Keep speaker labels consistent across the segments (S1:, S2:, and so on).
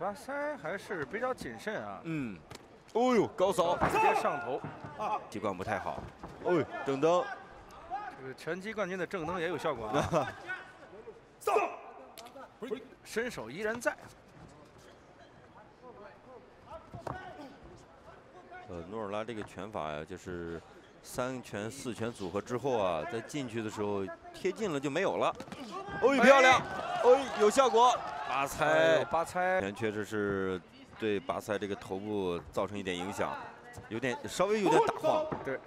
S1: 巴塞还是比较谨慎啊。
S2: 嗯，哦呦，高扫，
S1: 直接上头啊，
S2: 习惯不太好。哦，正蹬，
S1: 这个拳击冠军的正蹬也有效果啊。走身手依然在。
S2: 呃，努尔拉这个拳法呀，就是三拳四拳组合之后啊，在进去的时候贴近了就没有了。哦，漂亮，哦，有效果。巴塞，
S1: 巴塞，
S2: 拳确实是对巴塞这个头部造成一点影响，有点稍微有点打晃。
S1: 对，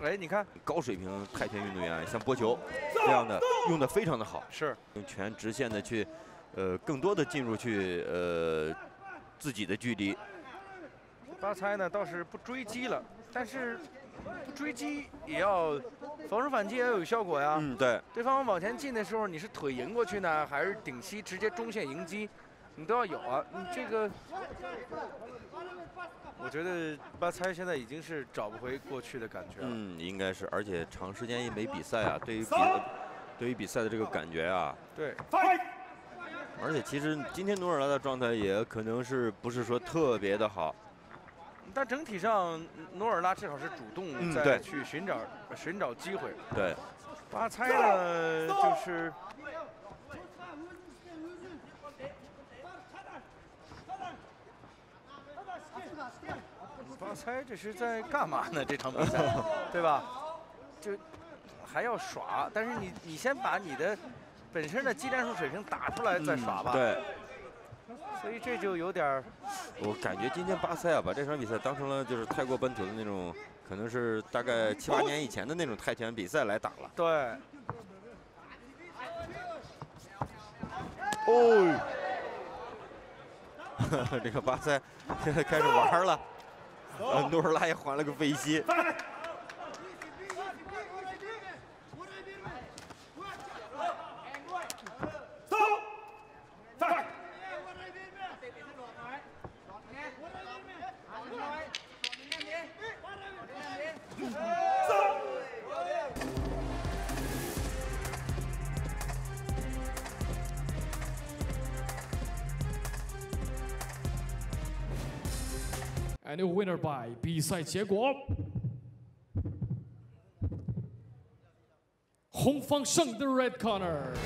S1: 哎，你看。
S2: 高水平泰拳运动员像波球这样的用的非常的好，
S1: 是。
S2: 用拳直线的去，呃，更多的进入去呃自己的距离。
S1: 巴塞呢倒是不追击了，但是不追击也要防守反击也要有效果呀。
S2: 嗯，对。
S1: 对方往前进的时候，你是腿迎过去呢，还是顶膝直接中线迎击，你都要有啊。你这个，我觉得巴塞现在已经是找不回过去的感觉了。
S2: 嗯，应该是，而且长时间也没比赛啊，对于比对于比赛的这个感觉啊。
S1: 对。
S2: 而且其实今天努尔拉的状态也可能是不是说特别的好。
S1: 但整体上，努尔拉至少是主动在去寻找寻找机会。
S2: 对，
S1: 巴猜呢就是，巴塞这是在干嘛呢？这场比赛，对吧？就还要耍，但是你你先把你的本身的技战术水平打出来再耍吧。
S2: 对。
S1: 所以这就有点儿，
S2: 我感觉今天巴塞啊，把这场比赛当成了就是泰国本土的那种，可能是大概七八年以前的那种泰拳比赛来打了。
S1: 对。
S2: 哦，这个巴塞现在开始玩了，努尔拉也还了个飞膝。
S3: And a winner by 比赛结果，红方胜的 Red Corner。